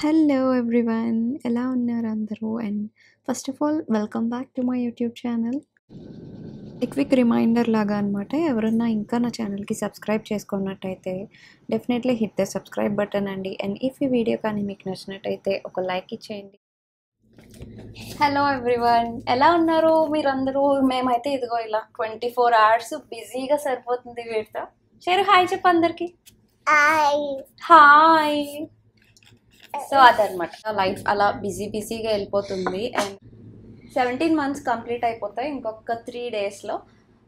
Hello everyone ఎలా ఉన్నారు అందరూ? And first of all welcome back to my YouTube channel quick reminder లాగా అనమాట ఎవరన్నా ఇంకా నా ఛానల్కి సబ్స్క్రైబ్ చేసుకున్నట్టయితే definitely hit the subscribe button అండి. అండ్ ఇఫ్ ఈ వీడియో కానీ మీకు నచ్చినట్టయితే ఒక లైక్ ఇచ్చేయండి. హలో ఎవ్రీవన్ ఎలా ఉన్నారు మీరందరూ? మేమైతే ఇదిగో ఇలా ట్వంటీ ఫోర్ అవర్స్ బిజీగా సరిపోతుంది వీటితో షేర్ హాయ్ చెప్పు అందరికి. హాయ్ సో అదనమాట లైఫ్ అలా బిజీ బిజీగా వెళ్ళిపోతుంది. అండ్ సెవెంటీన్ మంత్స్ కంప్లీట్ అయిపోతాయి ఇంకొక త్రీ డేస్లో.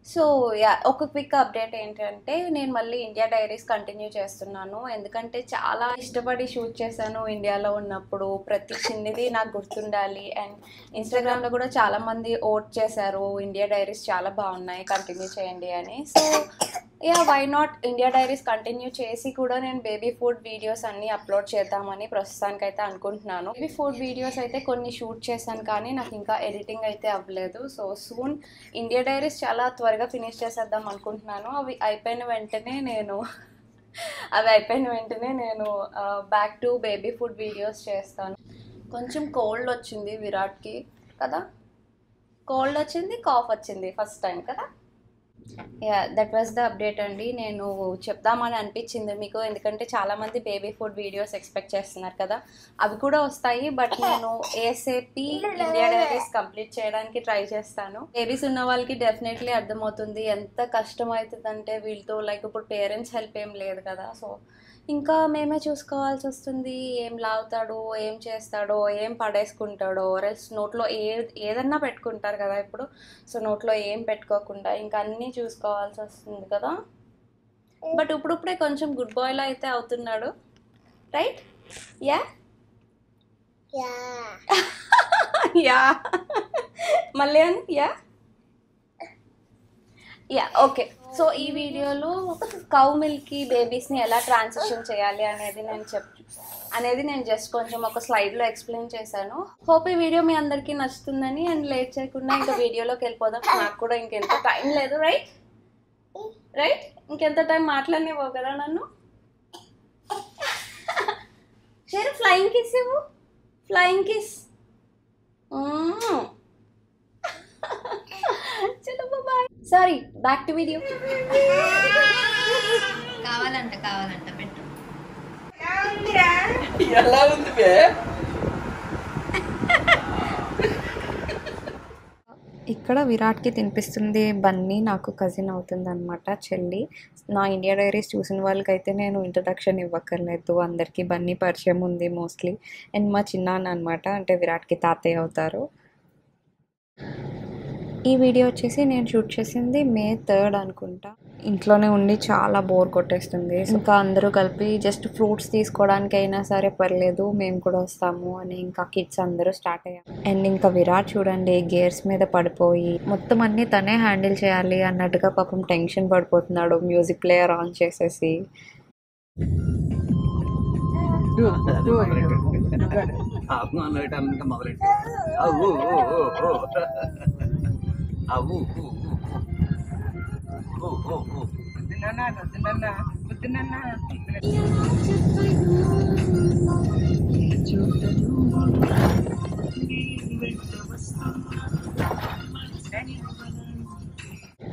సో యా ఒక క్విక్ అప్డేట్ ఏంటంటే నేను మళ్ళీ ఇండియా డైరీస్ కంటిన్యూ చేస్తున్నాను. ఎందుకంటే చాలా ఇష్టపడి షూట్ చేశాను ఇండియాలో ఉన్నప్పుడు. ప్రతి చిన్నది నాకు గుర్తుండాలి. అండ్ ఇన్స్టాగ్రామ్లో కూడా చాలామంది ఓట్ చేశారు. ఇండియా డైరీస్ చాలా బాగున్నాయి కంటిన్యూ చేయండి అని. So yeah why not India diaries continue చేసి కూడా నేను బేబీ ఫుడ్ వీడియోస్ అన్నీ అప్లోడ్ చేద్దామని ప్రస్తుతానికి అయితే అనుకుంటున్నాను. బేబీ ఫుడ్ వీడియోస్ అయితే కొన్ని షూట్ చేశాను కానీ నాకు ఇంకా ఎడిటింగ్ అయితే అవ్వలేదు. సో సూన్ ఇండియా డైరీస్ చాలా త్వరగా ఫినిష్ చేసేద్దాం అనుకుంటున్నాను. అవి అయిపోయిన వెంటనే నేను అవి అయిపోయిన వెంటనే నేను back to baby food videos చేస్తాను. కొంచెం కోల్డ్ వచ్చింది విరాట్కి కదా? కోల్డ్ వచ్చింది కాఫ్ వచ్చింది ఫస్ట్ టైం కదా? Yeah that was the update అండి. నేను చెప్దామని అనిపించింది మీకు. ఎందుకంటే చాలామంది బేబీ ఫుడ్ వీడియోస్ ఎక్స్పెక్ట్ చేస్తున్నారు కదా. అవి కూడా వస్తాయి బట్ నేను ఏసేపీ ఇండియా డైరీస్ కంప్లీట్ చేయడానికి ట్రై చేస్తాను. బేబీస్ ఉన్న వాళ్ళకి డెఫినెట్లీ అర్థమవుతుంది. ఎంత కష్టం అవుతుందంటే వీళ్ళతో లైక్ ఇప్పుడు పేరెంట్స్ హెల్ప్ ఏం లేదు కదా. సో ఇంకా మేమే చూసుకోవాల్సి వస్తుంది. ఏం లాగుతాడో ఏం చేస్తాడో ఏం పడేసుకుంటాడో. రెల్స్ నోట్లో ఏ ఏదన్నా పెట్టుకుంటారు కదా ఇప్పుడు. సో నోట్లో ఏం పెట్టుకోకుండా ఇంకా అన్నీ చూసుకోవాల్సి వస్తుంది కదా. బట్ ఇప్పుడిప్పుడే కొంచెం గుడ్ బాయ్లో అయితే అవుతున్నాడు. రైట్? యా? యా. మళ్ళీ అని యా? యా ఓకే సో ఈ వీడియోలో కౌ మిల్క్కి బేబీస్ని ఎలా ట్రాన్సిషన్ చేయాలి అనేది నేను చెప్ అనేది నేను జస్ట్ కొంచెం ఒక స్లైడ్లో ఎక్స్ప్లెయిన్ చేశాను. హోప్ ఈ వీడియో మీ అందరికీ నచ్చుతుందని అండ్ లేట్ చేయకుండా ఇంకా వీడియోలోకి వెళ్ళిపోదాం. నాకు కూడా ఇంకెంత టైం లేదు రైట్ రైట్ ఇంకెంత టైం మాట్లాడినేవో కదా నన్ను? సరే ఫ్లయింగ్ కిస్ ఇవ్వు. ఫ్లయింగ్ కిస్ చలో bye sorry back to video కావాలంట కావాలంట పెట్టు. ఎలా ఉంది బే? ఇక్కడ విరాట్కి తినిపిస్తుంది బన్నీ నాకు కజిన్ అవుతుంది అనమాట చెల్లి. నా ఇండియా డైరీస్ చూసిన వాళ్ళకైతే నేను ఇంట్రడక్షన్ ఇవ్వక్కర్లేదు. అందరికీ బన్నీ పరిచయం ఉంది మోస్ట్లీ అండ్ మా చిన్నాన్న అనమాట అంటే విరాట్కి తాతయ్య అవుతారు. ఈ వీడియో వచ్చేసి నేను షూట్ చేసింది మే థర్డ్ అనుకుంటా. ఇంట్లోనే ఉండి చాలా బోర్ కొట్టేస్తుంది. ఇంకా అందరూ కలిపి జస్ట్ ఫ్రూట్స్ తీసుకోవడానికి అయినా సరే పర్లేదు మేము కూడా వస్తాము అని ఇంకా కిడ్స్ అందరూ స్టార్ట్ అయ్యాం అండ్ ఇంకా విరాట్ చూడండి గేర్స్ మీద పడిపోయి మొత్తం అన్ని తనే హ్యాండిల్ చేయాలి అన్నట్టుగా పాపం టెన్షన్ పడిపోతున్నాడు మ్యూజిక్ ప్లేయర్ ఆన్ చేసేసి. మొదలెట్టు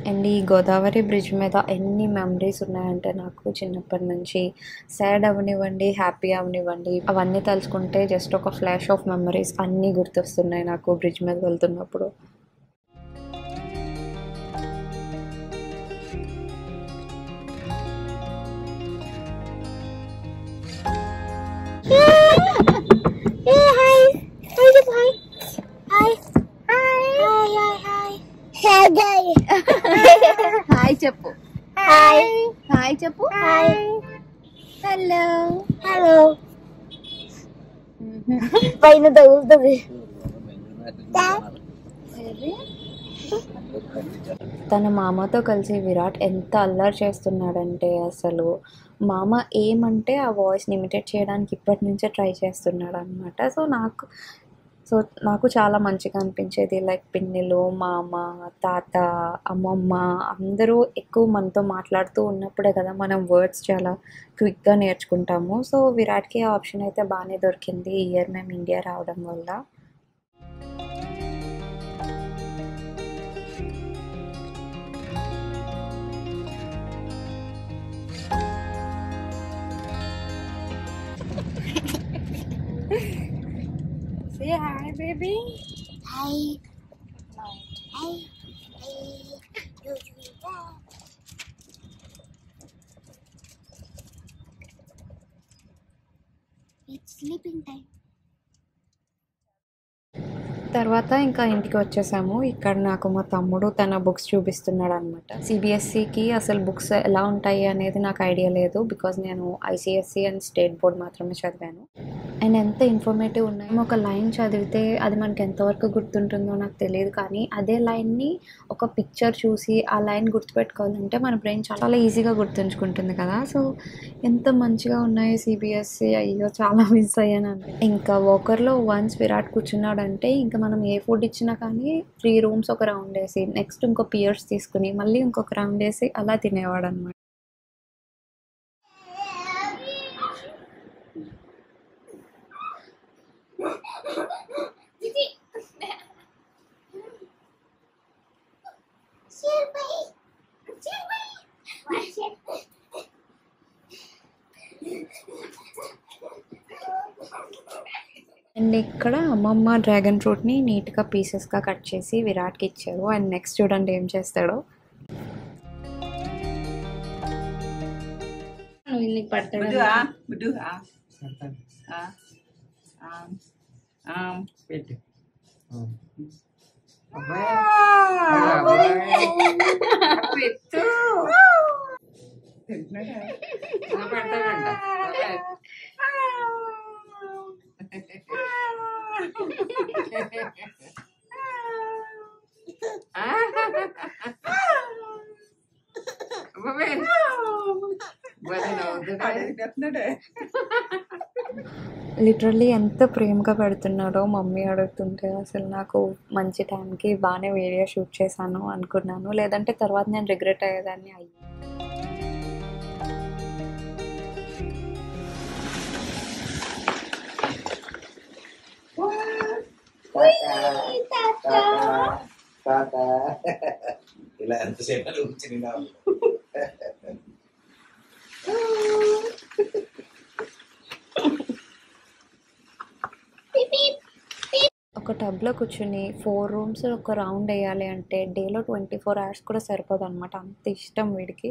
అండ్ ఈ గోదావరి బ్రిడ్జ్ మీద ఎన్ని మెమరీస్ ఉన్నాయంటే నాకు చిన్నప్పటి నుంచి. సాడ్ అవనివ్వండి హ్యాపీ అవనివ్వండి. అవన్నీ తలుచుకుంటే జస్ట్ ఒక ఫ్లాష్ ఆఫ్ మెమరీస్ అన్నీ గుర్తొస్తున్నాయి నాకు బ్రిడ్జ్ మీద వెళ్తున్నప్పుడు. హాయ్ చెప్పు. హాయ్ చెప్పు. హలో హలో పైన తగులుతుంది. తన మామతో కలిసి విరాట్ ఎంత అల్లరి చేస్తున్నాడంటే అసలు మామ ఏమంటే ఆ వాయిస్ని ఇమిటేట్ చేయడానికి ఇప్పటి నుంచే ట్రై చేస్తున్నాడు అనమాట సో నాకు సో నాకు చాలా మంచిగా అనిపించేది. లైక్ పిన్నిలు మామ తాత అమ్మమ్మ అందరూ ఎక్కువ మనతో మాట్లాడుతూ ఉన్నప్పుడే కదా మనం వర్డ్స్ చాలా క్విక్గా నేర్చుకుంటాము. సో విరాట్కి ఆ ఆప్షన్ అయితే బాగానే దొరికింది ఇయర్ మేము ఇండియా రావడం వల్ల. Say hi, baby. Hi. It's sleeping time. తర్వాత ఇంకా ఇంటికి వచ్చేసాము ఇక్కడ నాకు మా తమ్ముడు తన బుక్స్ చూపిస్తున్నాడు అనమాట సిబిఎస్సికి అసలు బుక్స్ ఎలా ఉంటాయి అనేది నాకు ఐడియా లేదు బికాజ్ నేను ఐసిఎస్సి అండ్ స్టేట్ బోర్డ్ మాత్రమే చదివాను అండ్ ఎంత ఇన్ఫర్మేటివ్ ఉన్నాయి. ఒక లైన్ చదివితే అది మనకి ఎంతవరకు గుర్తుంటుందో నాకు తెలియదు కానీ అదే లైన్ని ఒక పిక్చర్ చూసి ఆ లైన్ గుర్తుపెట్టుకోవాలంటే మన బ్రెయిన్ చాలా ఈజీగా గుర్తుంచుకుంటుంది కదా. సో ఎంత మంచిగా ఉన్నాయి సిబిఎస్సి అయ్యో చాలా మిస్ అయ్యాను అని ఇంకా వాకర్లో వన్స్ విరాట్ కూర్చున్నాడంటే ఇంకా మనం ఏ ఫుడ్ ఇచ్చినా కానీ త్రీ రూమ్స్ ఒక రౌండ్ వేసి నెక్స్ట్ ఇంకో పియర్స్ తీసుకుని మళ్ళీ ఇంకొక రౌండ్ వేసి అలా తినేవాడు అనమాట అండ్ ఇక్కడ అమ్మమ్మ డ్రాగన్ ఫ్రూట్ని నీట్గా పీసెస్గా కట్ చేసి విరాట్కి ఇచ్చారు. అండ్ నెక్స్ట్ చూడండి ఏం చేస్తాడో. లిటరల్లీ ఎంత ప్రేమగా పెడుతున్నాడో మమ్మీ అడుగుతుంటే అసలు నాకు మంచి టైంకి బాగానే వీడియో షూట్ చేశాను అనుకున్నాను. లేదంటే తర్వాత నేను రిగ్రెట్ అయ్యేదాన్ని అయ్యి. ఎంతసేపు అని కూర్చుని ఒక టబ్లో కూర్చుని ఫోర్ రూమ్స్ ఒక రౌండ్ వేయాలి అంటే డేలో ట్వంటీ ఫోర్ అవర్స్ కూడా సరిపోదు అనమాట అంత ఇష్టం వీడికి.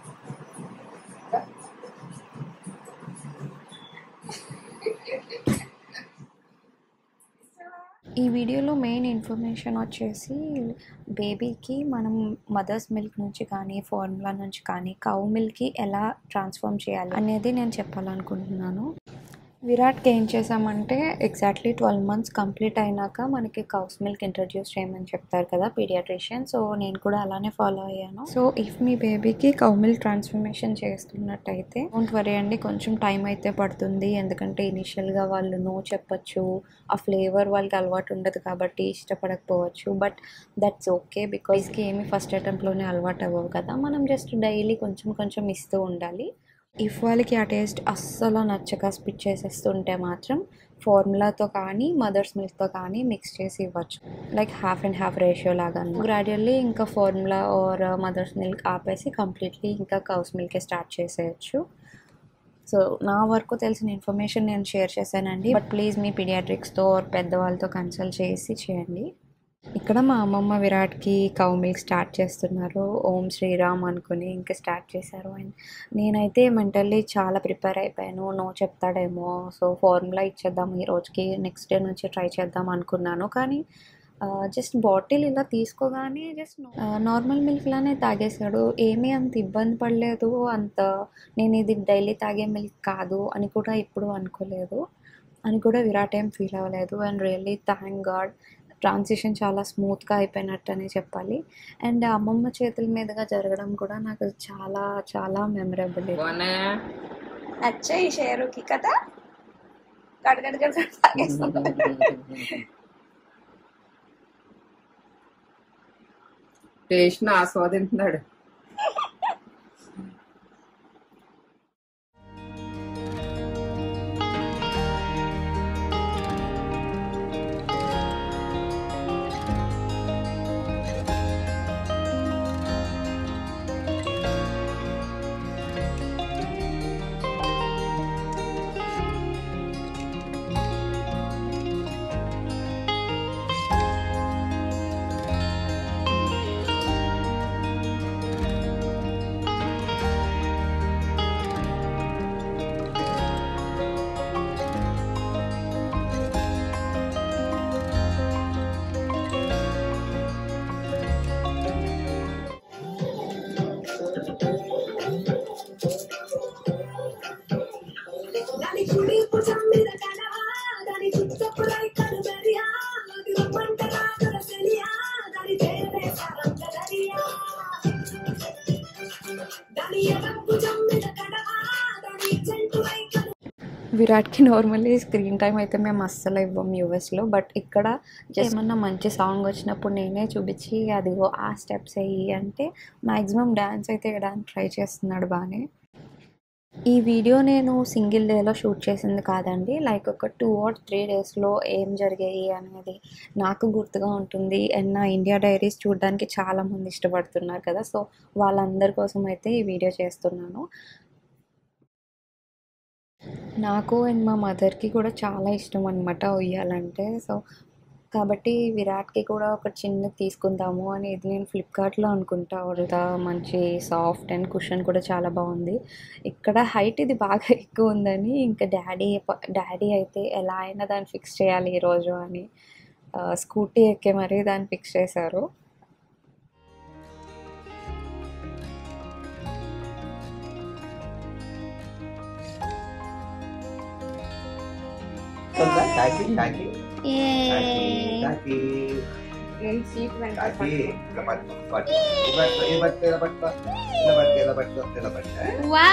ఈ వీడియోలో మెయిన్ ఇన్ఫర్మేషన్ వచ్చేసి బేబీకి మనం మదర్స్ మిల్క్ నుంచి కానీ ఫార్ములా నుంచి కానీ కౌ మిల్క్కి ఎలా ట్రాన్స్ఫార్మ్ చేయాలి అనేది నేను చెప్పాలనుకుంటున్నాను. విరాట్కి ఏం చేసామంటే ఎగ్జాక్ట్లీ ట్వెల్వ్ మంత్స్ కంప్లీట్ అయినాక మనకి కౌస్ మిల్క్ ఇంట్రడ్యూస్ చేయమని చెప్తారు కదా పీడియాట్రిషియన్ సో నేను కూడా అలానే ఫాలో అయ్యాను. సో ఇఫ్ మీ బేబీకి కౌ మిల్క్ ట్రాన్స్ఫర్మేషన్ చేస్తున్నట్టయితే డోంట్ వరీ అండి కొంచెం టైం అయితే పడుతుంది. ఎందుకంటే ఇనిషియల్గా వాళ్ళు నో చెప్పొచ్చు. ఆ ఫ్లేవర్ వాళ్ళకి అలవాటు ఉండదు కాబట్టి ఇష్టపడకపోవచ్చు. బట్ దట్స్ ఓకే బికాజ్కి ఏమి ఫస్ట్ అటెంప్ట్లోనే అలవాటు అవ్వవు కదా. మనం జస్ట్ డైలీ కొంచెం కొంచెం ఇస్తూ ఉండాలి. ఇఫ్ వాళ్ళకి ఆ టేస్ట్ అస్సలు నచ్చక స్పిట్ చేసేస్తుంటే మాత్రం ఫార్ములాతో కానీ మదర్స్ మిల్క్తో కానీ మిక్స్ చేసి ఇవ్వచ్చు. Like half and half ratio లాగా గ్రాడ్యువల్లీ ఇంకా ఫార్ములా ఆర్ మదర్స్ మిల్క్ ఆపేసి కంప్లీట్లీ ఇంకా కౌస్ మిల్కే స్టార్ట్ చేసేయచ్చు. సో నా వరకు తెలిసిన ఇన్ఫర్మేషన్ నేను షేర్ చేశానండి. బట్ ప్లీజ్ మీ పీడియాట్రిక్స్తో పెద్దవాళ్ళతో కన్సల్ట్ చేసి చేయండి. ఇక్కడ మా అమ్మమ్మ విరాట్కి కౌ మిల్క్ స్టార్ట్ చేస్తున్నారు. ఓం శ్రీరామ్ అనుకుని ఇంకా స్టార్ట్ చేశారు. అండ్ నేనైతే మెంటల్లీ చాలా ప్రిపేర్ అయిపోయాను. నో చెప్తాడేమో. సో ఫార్ములా ఇచ్చేద్దాం. ఈ రోజుకి నెక్స్ట్ డే నుంచి ట్రై చేద్దాం అనుకున్నాను. కానీ జస్ట్ బాటిల్ ఇలా తీసుకోగానే జస్ట్ నార్మల్ మిల్క్లానే తాగేశాడు. ఏమీ అంత ఇబ్బంది పడలేదు. అంత నేను ఇది డైలీ తాగే మిల్క్ కాదు అని కూడా ఇప్పుడు అనుకోలేదు. అని కూడా విరాట్ ఏం ఫీల్ అవ్వలేదు. And really thank god transition చాలా స్మూత్గా అయిపోయినట్టు అని చెప్పాలి. అండ్ అమ్మమ్మ చేతుల మీదుగా జరగడం కూడా నాకు చాలా చాలా మెమరబుల్ షేరుకి కదా? టేస్ట్ ఆస్వాదింటున్నాడు విరాట్కి నార్మల్లీ స్క్రీన్ టైం అయితే మేము అస్సలు ఇవ్వం యూఎస్లో బట్ ఇక్కడ ఏమన్నా మంచి సాంగ్ వచ్చినప్పుడు నేనే చూపించి అదిగో ఆ స్టెప్స్ అయ్యి అంటే మ్యాక్సిమం డ్యాన్స్ అయితే వేయడానికి ట్రై చేస్తున్నాడు బాగానే ఈ వీడియో నేను సింగిల్ డేలో షూట్ చేసింది కాదండి. లైక్ ఒక టూ ఆర్ త్రీ డేస్లో ఏం జరిగాయి అనేది నాకు గుర్తుగా ఉంటుంది. అండ్ నా ఇండియా డైరీస్ చూడడానికి చాలామంది ఇష్టపడుతున్నారు కదా. సో వాళ్ళందరి కోసం అయితే ఈ వీడియో చేస్తున్నాను. నాకు అండ్ మా మదర్కి కూడా చాలా ఇష్టం అనమాట ఉయ్యాలంటే. సో కాబట్టి విరాట్కి కూడా ఒక చిన్న తీసుకుందాము అని ఇది నేను ఫ్లిప్కార్ట్లో అనుకుంటా. వరద మంచి సాఫ్ట్ అండ్ కుషన్ కూడా చాలా బాగుంది. ఇక్కడ హైట్ ఇది బాగా ఎక్కువ ఉందని ఇంకా డాడీ డాడీ అయితే ఎలా అయినా దాన్ని ఫిక్స్ చేయాలి ఈరోజు అని స్కూటీ ఎక్కే మరీ దాన్ని ఫిక్స్ చేశారు. కాకి కాకి Yay. కాకి సీట్ వెంట కాకి ఇలా పట్టుకో పట్టుకో ఇలా పట్టుకో ఇలా పట్టుకో ఇలా పట్టుకో ఇలా పట్టుకో ఇలా పట్టుకో Wow.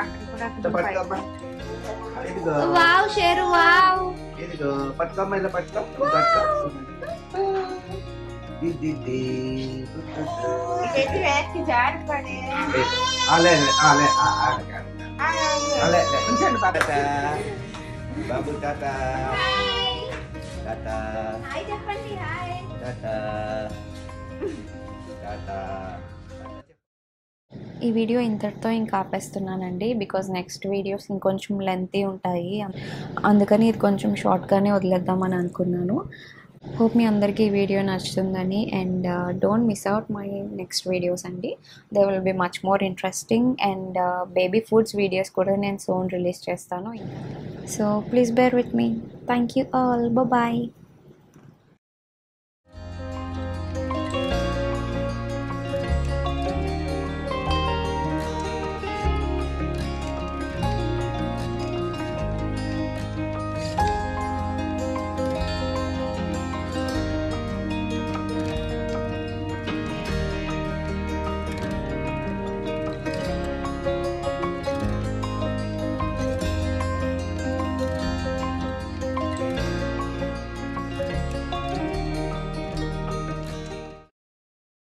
అక్కడ కూడా ఇలా పట్టుకోమ్మా ఇదిగో Wow, Sheru, wow. ఇదిగో పట్టుకోమ్మా ఇలా పట్టుకో ఇలా పట్టుకో ది, ది, ది. జారిపడే ఏ, ఆలే ఆలే ఆలే ఆలే ఉంచండి పాప బాబు టాటా టాటా Hi, చెప్పండి హాయ్ టాటా టాటా ఈ వీడియో ఇంతటితో ఇంకా ఆపేస్తున్నానండి బికాజ్ నెక్స్ట్ వీడియోస్ ఇంకొంచెం లెంతీ ఉంటాయి. అందుకని ఇది కొంచెం షార్ట్గానే వదిలేద్దామని అనుకున్నాను. హోప్ మీ అందరికీ ఈ వీడియో నచ్చుతుందని and don't miss out my next videos అండి. They will be much more interesting and baby foods videos కూడా నేను సోన్ రిలీజ్ చేస్తాను. So please bear with me thank you all bye